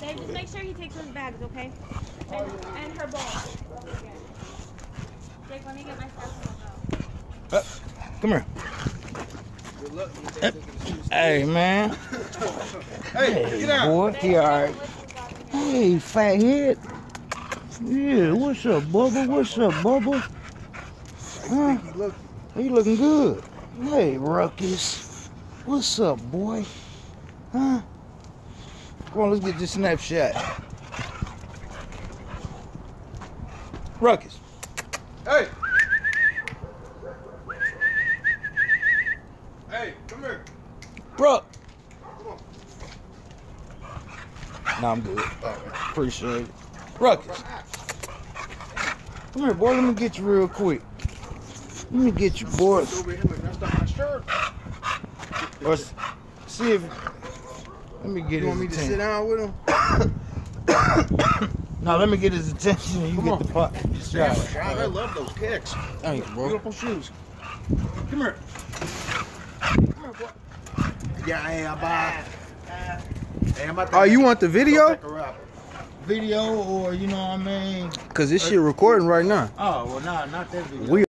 Babe, just make sure he takes those bags, okay? And, and her ball. Jake, let me get my stuff uh, Come here. Uh, hey, man. Hey, get out. Boy, he alright. Hey, fat head. Yeah, what's up, Bubba? What's up, Bubba? Huh? Look, He looking good. Hey, Ruckus. What's up, boy? Huh? Come on, let's get this snapshot. Ruckus. hey. Hey, come here. Ruck. Nah, I'm good. Oh, Appreciate it. Ruckus. Come here, boy. Let me get you real quick. Let me get you, boy. Over here, look, that's not my shirt. Let's see if. Let me get You want me his to sit down with him? No, let me get his attention and you Come get on. the pot. Yeah, Shot. I love those kicks. Thanks, bro. Beautiful shoes. Come here. Yeah, hey, I buy. Uh, hey, I'm about to Oh, you want the video? Video or, you know what I mean? Cause this shit recording right now. Oh, well, nah, not that video. We